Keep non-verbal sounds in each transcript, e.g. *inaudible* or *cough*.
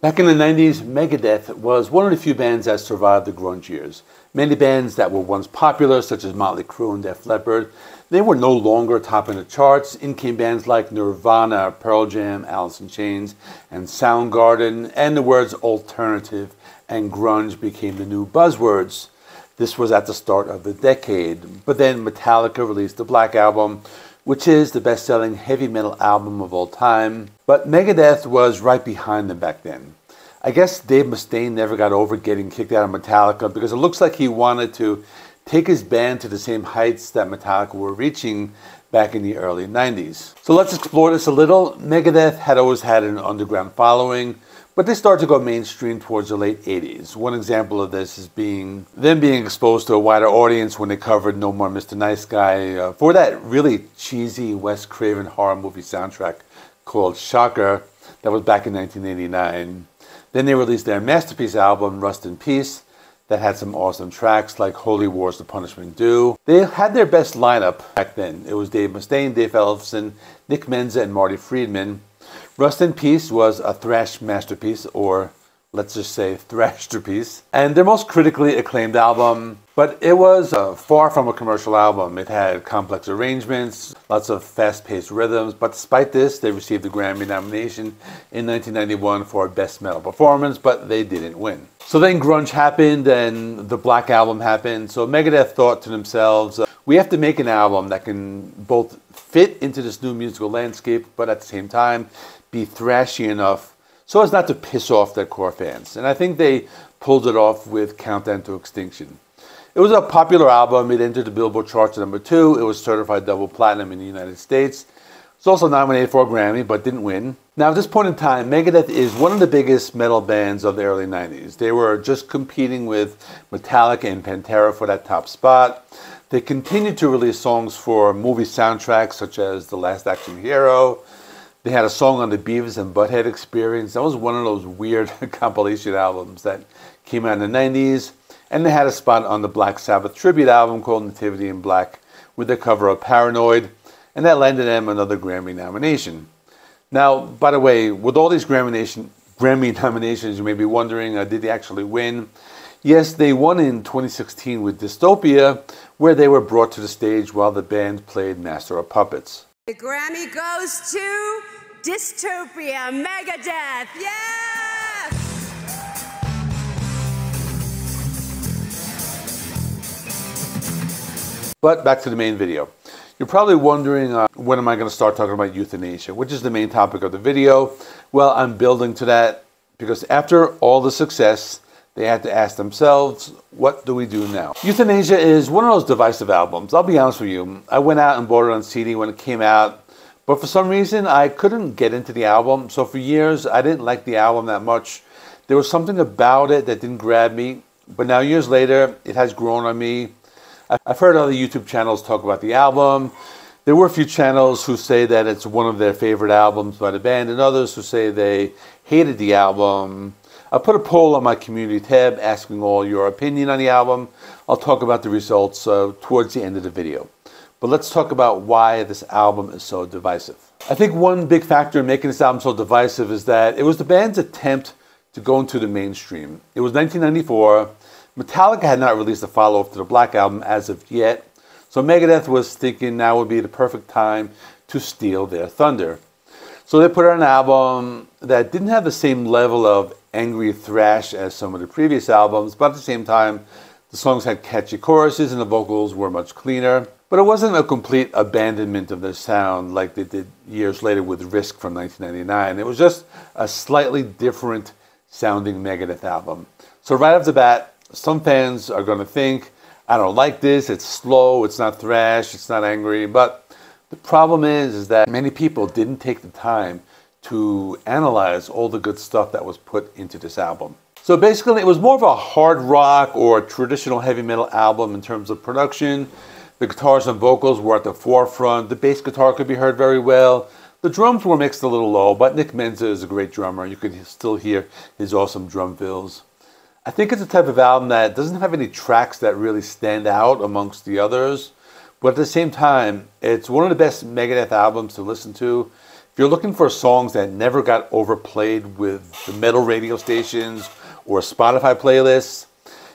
Back in the 90s, Megadeth was one of the few bands that survived the grunge years. Many bands that were once popular, such as Motley Crue and Def Leppard, they were no longer topping the charts. In came bands like Nirvana, Pearl Jam, Alice in Chains, and Soundgarden, and the words alternative and grunge became the new buzzwords. This was at the start of the decade. But then Metallica released the Black Album, which is the best selling heavy metal album of all time. But Megadeth was right behind them back then. I guess Dave Mustaine never got over getting kicked out of Metallica because it looks like he wanted to take his band to the same heights that Metallica were reaching back in the early 90s. So let's explore this a little. Megadeth had always had an underground following, but they started to go mainstream towards the late 80s. One example of this is being them being exposed to a wider audience when they covered No More Mr. Nice Guy uh, for that really cheesy Wes Craven horror movie soundtrack called Shocker that was back in 1989. Then they released their masterpiece album, Rust in Peace, that had some awesome tracks like Holy War's The Punishment Due. They had their best lineup back then. It was Dave Mustaine, Dave Ellefson, Nick Menza, and Marty Friedman. Rust in Peace was a thrash masterpiece, or let's just say thrashterpiece, and their most critically acclaimed album. But it was uh, far from a commercial album. It had complex arrangements, lots of fast-paced rhythms. But despite this, they received the Grammy nomination in 1991 for Best Metal Performance, but they didn't win. So then grunge happened, and the Black Album happened. So Megadeth thought to themselves, uh, we have to make an album that can both fit into this new musical landscape, but at the same time be thrashy enough so as not to piss off their core fans. And I think they pulled it off with Countdown to Extinction. It was a popular album. It entered the Billboard charts at number two. It was certified double platinum in the United States. It's also nominated for a Grammy, but didn't win. Now, at this point in time, Megadeth is one of the biggest metal bands of the early 90s. They were just competing with Metallica and Pantera for that top spot. They continued to release songs for movie soundtracks such as The Last Action Hero, they had a song on the Beavis and Butthead Experience. That was one of those weird *laughs* compilation albums that came out in the 90s. And they had a spot on the Black Sabbath tribute album called Nativity in Black with the cover of Paranoid. And that landed them another Grammy nomination. Now, by the way, with all these Grammy, Grammy *laughs* nominations, you may be wondering, uh, did they actually win? Yes, they won in 2016 with Dystopia, where they were brought to the stage while the band played Master of Puppets. The Grammy goes to Dystopia Megadeth. Yes! But back to the main video. You're probably wondering uh, when am I going to start talking about Youthanasia, which is the main topic of the video. Well, I'm building to that because after all the success, they had to ask themselves, what do we do now? Youthanasia is one of those divisive albums. I'll be honest with you. I went out and bought it on CD when it came out, but for some reason I couldn't get into the album. So for years I didn't like the album that much. There was something about it that didn't grab me. But now years later, it has grown on me. I've heard other YouTube channels talk about the album. There were a few channels who say that it's one of their favorite albums by the band, and others who say they hated the album. I put a poll on my community tab asking all your opinion on the album. I'll talk about the results uh, towards the end of the video. But let's talk about why this album is so divisive. I think one big factor in making this album so divisive is that it was the band's attempt to go into the mainstream. It was 1994. Metallica had not released a follow-up to the Black Album as of yet, so Megadeth was thinking now would be the perfect time to steal their thunder. So they put out an album that didn't have the same level of angry thrash as some of the previous albums, but at the same time, the songs had catchy choruses and the vocals were much cleaner. But it wasn't a complete abandonment of their sound like they did years later with Risk from 1999. It was just a slightly different sounding Megadeth album. So right off the bat, some fans are going to think, I don't like this, it's slow, it's not thrash, it's not angry. But the problem is, is that many people didn't take the time to analyze all the good stuff that was put into this album. So basically, it was more of a hard rock or traditional heavy metal album in terms of production. The guitars and vocals were at the forefront. The bass guitar could be heard very well. The drums were mixed a little low, but Nick Menza is a great drummer. You could still hear his awesome drum fills. I think it's a type of album that doesn't have any tracks that really stand out amongst the others, but at the same time, it's one of the best Megadeth albums to listen to you're looking for songs that never got overplayed with the metal radio stations or Spotify playlists,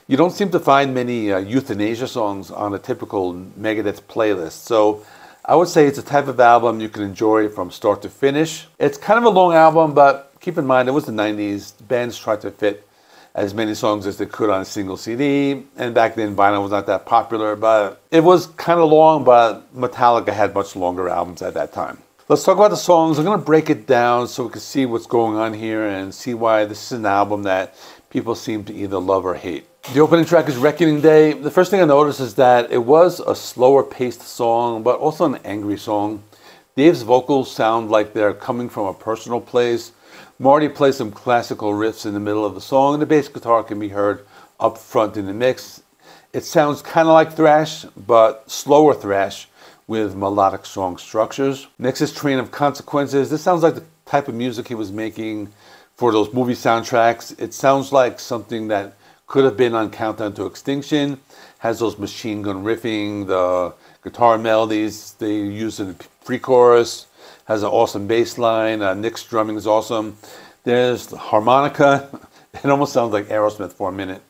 you don't seem to find many uh, Youthanasia songs on a typical Megadeth playlist. So I would say it's a type of album you can enjoy from start to finish. It's kind of a long album, but keep in mind it was the 90s. Bands tried to fit as many songs as they could on a single CD, and back then vinyl was not that popular, but it was kind of long, but Metallica had much longer albums at that time. Let's talk about the songs. I'm going to break it down so we can see what's going on here and see why this is an album that people seem to either love or hate. The opening track is Reckoning Day. The first thing I noticed is that it was a slower paced song, but also an angry song. Dave's vocals sound like they're coming from a personal place. Marty plays some classical riffs in the middle of the song, and the bass guitar can be heard up front in the mix. It sounds kind of like thrash, but slower thrash with melodic song structures. Next is Train of Consequences. This sounds like the type of music he was making for those movie soundtracks. It sounds like something that could have been on Countdown to Extinction. Has those machine gun riffing, the guitar melodies they use in the pre-chorus. Has an awesome bass line. Uh, Nick's drumming is awesome. There's the harmonica. *laughs* It almost sounds like Aerosmith for a minute,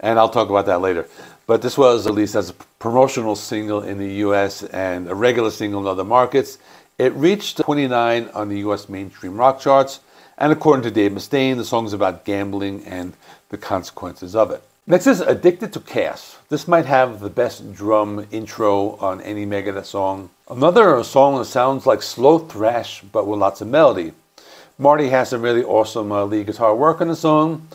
and I'll talk about that later. But this was released as a promotional single in the U.S. and a regular single in other markets. It reached 29 on the U.S. mainstream rock charts, and according to Dave Mustaine, the song is about gambling and the consequences of it. Next is Addicted to Chaos. This might have the best drum intro on any Megadeth song. Another song that sounds like slow thrash but with lots of melody. Marty has some really awesome uh, lead guitar work on the song.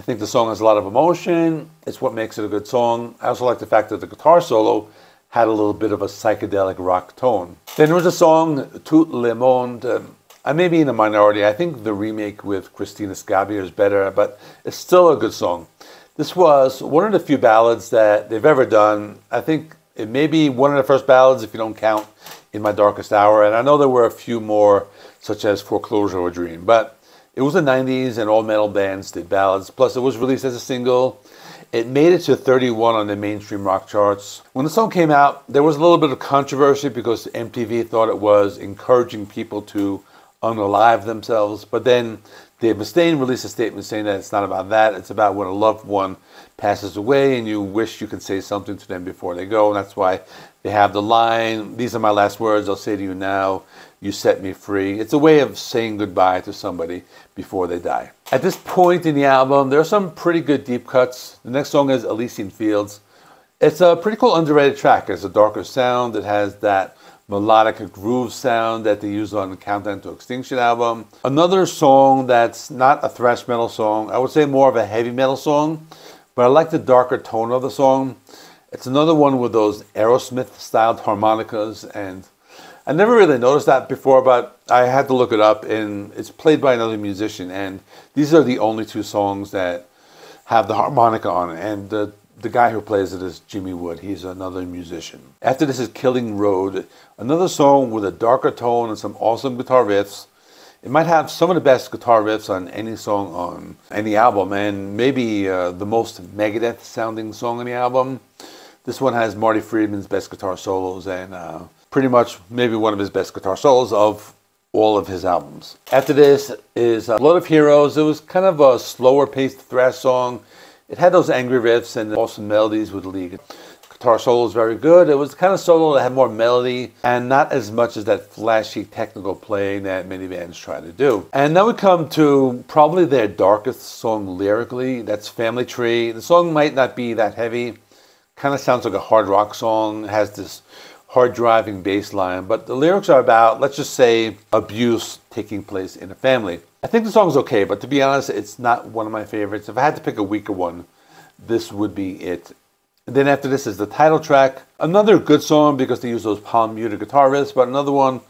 I think the song has a lot of emotion. It's what makes it a good song. I also like the fact that the guitar solo had a little bit of a psychedelic rock tone. Then there was a song, Tout le monde. Um, I may be in a minority. I think the remake with Cristina Scabbia is better, but it's still a good song. This was one of the few ballads that they've ever done. I think it may be one of the first ballads if you don't count In My Darkest Hour. And I know there were a few more, such as Foreclosure or Dream, but it was the 90s and all metal bands did ballads. Plus, it was released as a single. It made it to 31 on the mainstream rock charts. When the song came out, there was a little bit of controversy because MTV thought it was encouraging people to unalive themselves. But then Dave Mustaine released a statement saying that it's not about that. It's about when a loved one passes away and you wish you could say something to them before they go. And that's why they have the line, These are my last words, I'll say to you now, you set me free. It's a way of saying goodbye to somebody before they die. At this point in the album, there are some pretty good deep cuts. The next song is Elysian Fields. It's a pretty cool underrated track. It's a darker sound. It has that melodic groove sound that they used on the Countdown to Extinction album. Another song that's not a thrash metal song, I would say more of a heavy metal song, but I like the darker tone of the song. It's another one with those Aerosmith styled harmonicas, and I never really noticed that before, but I had to look it up, and it's played by another musician, and these are the only two songs that have the harmonica on it, and the the guy who plays it is Jimmy Wood. He's another musician. After this is Killing Road, another song with a darker tone and some awesome guitar riffs. It might have some of the best guitar riffs on any song on any album, and maybe uh, the most Megadeth sounding song on the album. This one has Marty Friedman's best guitar solos and uh, pretty much maybe one of his best guitar solos of all of his albums. After this is uh, Blood of Heroes. It was kind of a slower paced thrash song. It had those angry riffs and awesome melodies with the lead. Guitar solo was very good. It was the kind of solo that had more melody and not as much as that flashy technical playing that many bands try to do. And then we come to probably their darkest song lyrically. That's Family Tree. The song might not be that heavy. Kind of sounds like a hard rock song. It has this hard driving bass line, but the lyrics are about, let's just say, abuse taking place in a family. I think the song's okay, but to be honest, it's not one of my favorites. If I had to pick a weaker one, this would be it. And then after this is the title track. Another good song because they use those palm muted guitar riffs, but another one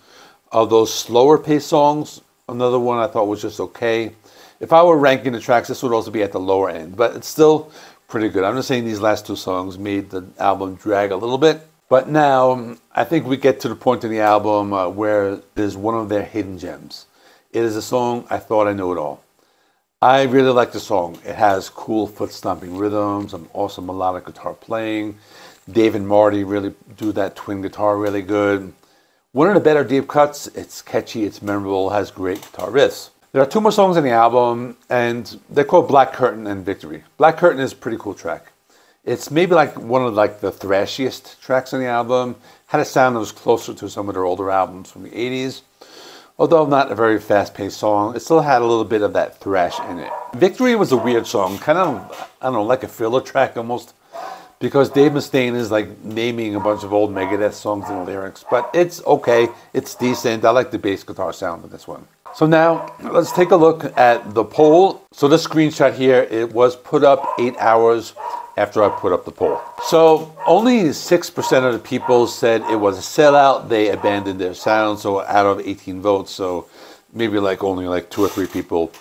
of those slower pace songs. Another one I thought was just okay. If I were ranking the tracks, this would also be at the lower end, but it's still pretty good. I'm just saying these last two songs made the album drag a little bit. But now I think we get to the point in the album uh, where there's one of their hidden gems. It is a song I thought I knew it all. I really like the song. It has cool foot stomping rhythms, some awesome melodic guitar playing. Dave and Marty really do that twin guitar really good. One of the better deep cuts. It's catchy, it's memorable, has great guitar riffs. There are two more songs on the album, and they're called Black Curtain and Victory. Black Curtain is a pretty cool track. It's maybe like one of like the thrashiest tracks on the album. Had a sound that was closer to some of their older albums from the 80s. Although not a very fast-paced song, it still had a little bit of that thrash in it. Victory was a weird song, kind of, I don't know, like a filler track almost, because Dave Mustaine is like naming a bunch of old Megadeth songs in the lyrics, but it's okay, it's decent. I like the bass guitar sound of this one. So now let's take a look at the poll. So this screenshot here, it was put up eight hours after I put up the poll. So only 6% of the people said it was a sellout. They abandoned their sound. So out of 18 votes, so maybe like only like two or three people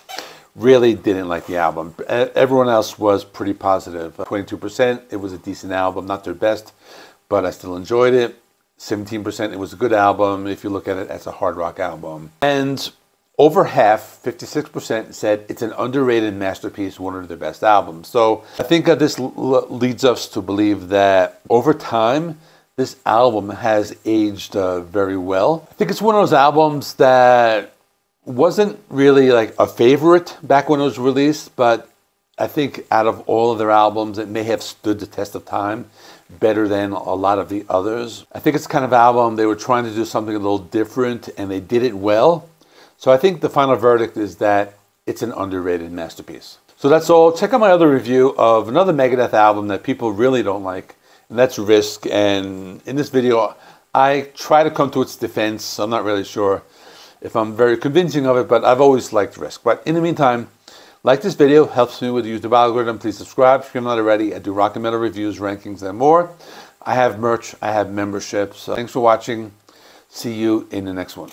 really didn't like the album. Everyone else was pretty positive. 22%, it was a decent album, not their best, but I still enjoyed it. 17%, it was a good album if you look at it as a hard rock album. And over half, 56%, said it's an underrated masterpiece, one of their best albums. So I think that this leads us to believe that over time, this album has aged uh, very well. I think it's one of those albums that wasn't really like a favorite back when it was released, but I think out of all of their albums, it may have stood the test of time better than a lot of the others. I think it's kind of album they were trying to do something a little different and they did it well. So I think the final verdict is that it's an underrated masterpiece. So that's all. Check out my other review of another Megadeth album that people really don't like, and that's Risk. And in this video, I try to come to its defense. I'm not really sure if I'm very convincing of it, but I've always liked Risk. But in the meantime, like this video, helps me with the YouTube algorithm. Please subscribe if you're not already. I do rock and metal reviews, rankings, and more. I have merch, I have memberships. So thanks for watching. See you in the next one.